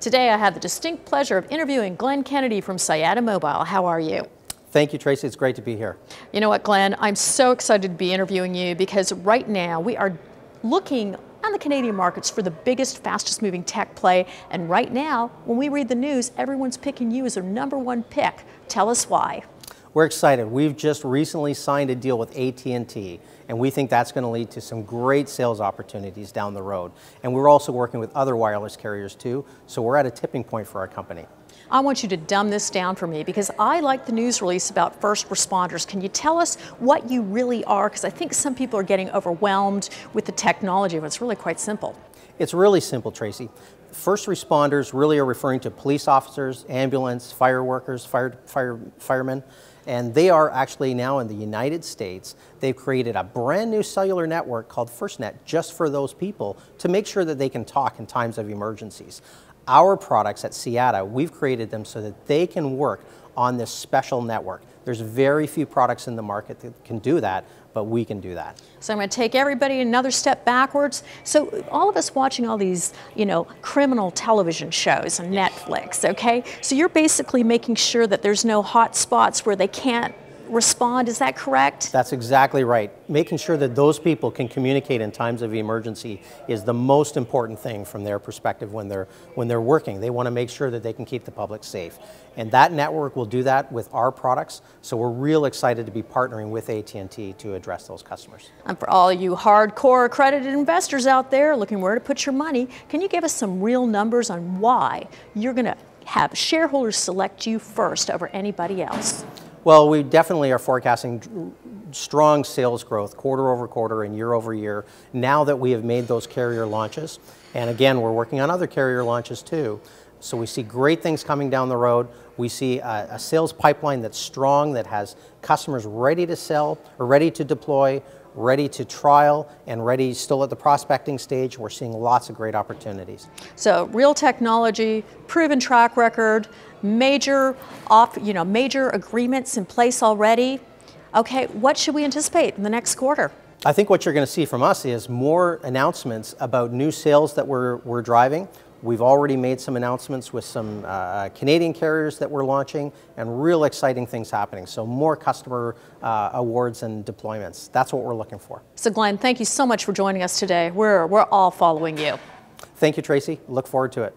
Today I have the distinct pleasure of interviewing Glenn Kennedy from Siyata Mobile. How are you? Thank you, Tracy. It's great to be here. You know what, Glenn? I'm so excited to be interviewing you because right now we are looking on the Canadian markets for the biggest, fastest moving tech play. And right now, when we read the news, everyone's picking you as their number one pick. Tell us why. We're excited. We've just recently signed a deal with AT&T, and we think that's going to lead to some great sales opportunities down the road. And we're also working with other wireless carriers too, so we're at a tipping point for our company. I want you to dumb this down for me because I like the news release about first responders. Can you tell us what you really are? Because I think some people are getting overwhelmed with the technology, but it's really quite simple. It's really simple, Tracy. First responders really are referring to police officers, ambulance, fire workers, fire, fire, firemen, and they are actually now in the United States. They've created a brand new cellular network called FirstNet just for those people to make sure that they can talk in times of emergencies. Our products at Siyata, we've created them so that they can work on this special network. There's very few products in the market that can do that, but we can do that. So I'm going to take everybody another step backwards. So all of us watching all these, you know, criminal television shows on Netflix, okay? So you're basically making sure that there's no hot spots where they can't respond. Is that correct? That's exactly right. Making sure that those people can communicate in times of emergency is the most important thing from their perspective when they're when they're working. They want to make sure that they can keep the public safe. And that network will do that with our products. So we're real excited to be partnering with AT&T to address those customers. And for all you hardcore accredited investors out there looking where to put your money, can you give us some real numbers on why you're going to have shareholders select you first over anybody else? Well, we definitely are forecasting strong sales growth quarter over quarter and year over year now that we have made those carrier launches. And again, we're working on other carrier launches too. So we see great things coming down the road. We see a, a, sales pipeline that's strong, that has customers ready to sell ready to deploy, ready to trial, and ready still at the prospecting stage. We're seeing lots of great opportunities. So real technology, proven track record, major off, you know, major agreements in place already. Okay, what should we anticipate in the next quarter? I think what you're going to see from us is more announcements about new sales that we're, we're driving. We've already made some announcements with some uh, Canadian carriers that we're launching and real exciting things happening. So more customer uh, awards and deployments. That's what we're looking for. So Glenn, thank you so much for joining us today. We're, we're all following you. Thank you, Tracy. Look forward to it.